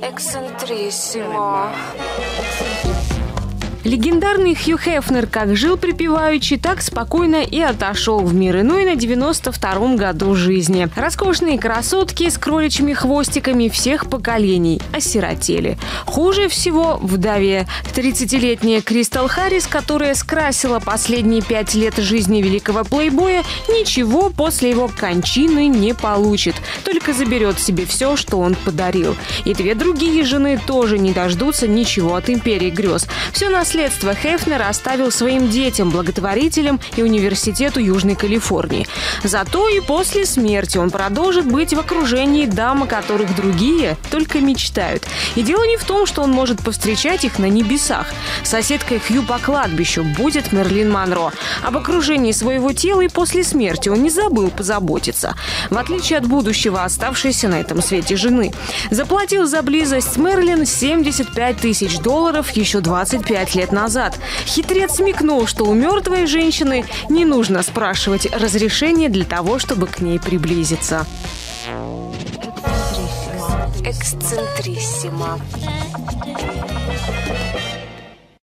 Эксцентриссимо. Легендарный Хью Хефнер как жил припеваючи, так спокойно и отошел в мир иной на 92-м году жизни. Роскошные красотки с кроличьими хвостиками всех поколений осиротели. Хуже всего вдове. 30-летняя Кристал Харрис, которая скрасила последние пять лет жизни великого плейбоя, ничего после его кончины не получит. Только заберет себе все, что он подарил. И две другие жены тоже не дождутся ничего от империи грез. Все наследство наследство Хефнер оставил своим детям, благотворителям и Университету Южной Калифорнии. Зато и после смерти он продолжит быть в окружении дам, о которых другие только мечтают. И дело не в том, что он может повстречать их на небесах. Соседкой Хью по кладбищу будет Мерлин Монро. Об окружении своего тела и после смерти он не забыл позаботиться. В отличие от будущего оставшейся на этом свете жены. Заплатил за близость Мерлин 75 тысяч долларов еще 25 лет лет назад. Хитрец смекнул, что у мертвой женщины не нужно спрашивать разрешение для того, чтобы к ней приблизиться. Эксцентриссимо.